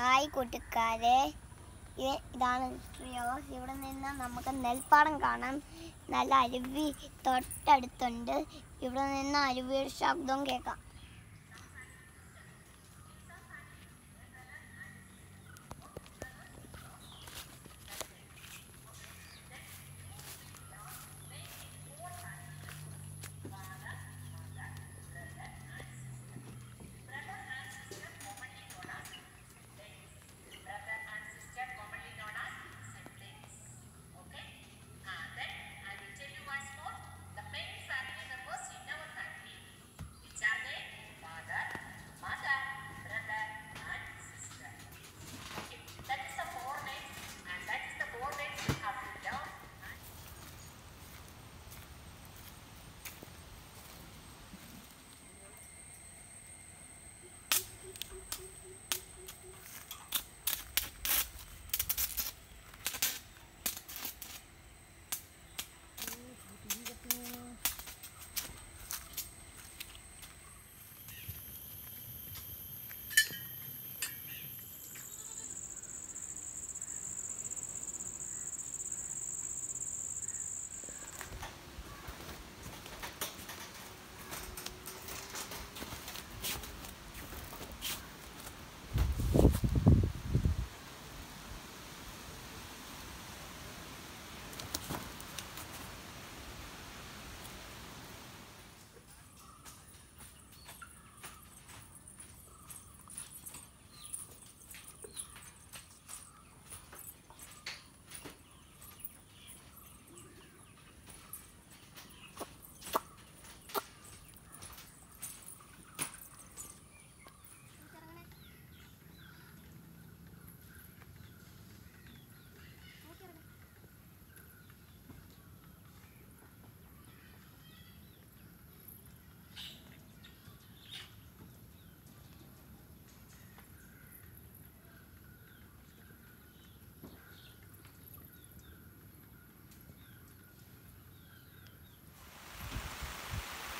Hi കൂട്ടുകാരെ ഇത് ഇതാണ് ട്രീ ഹൗസ് ഇവിടെ നിന്ന് നമുക്ക് നെൽപ്പാടം കാണാം. നല്ല അരുവി തൊട്ടടുത്തുണ്ട്. ഇവിടെ നിന്ന് അരുവിയുടെ ശബ്ദവും കേൾക്കാം.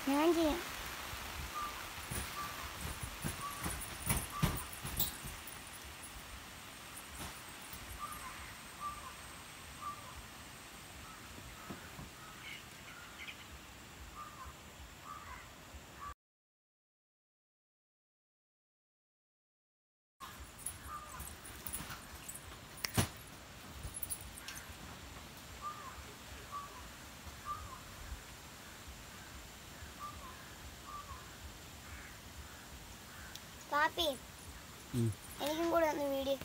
很安 പാപ്പി. എനിക്കും കൂടെ ഒന്ന് വീഡിയോ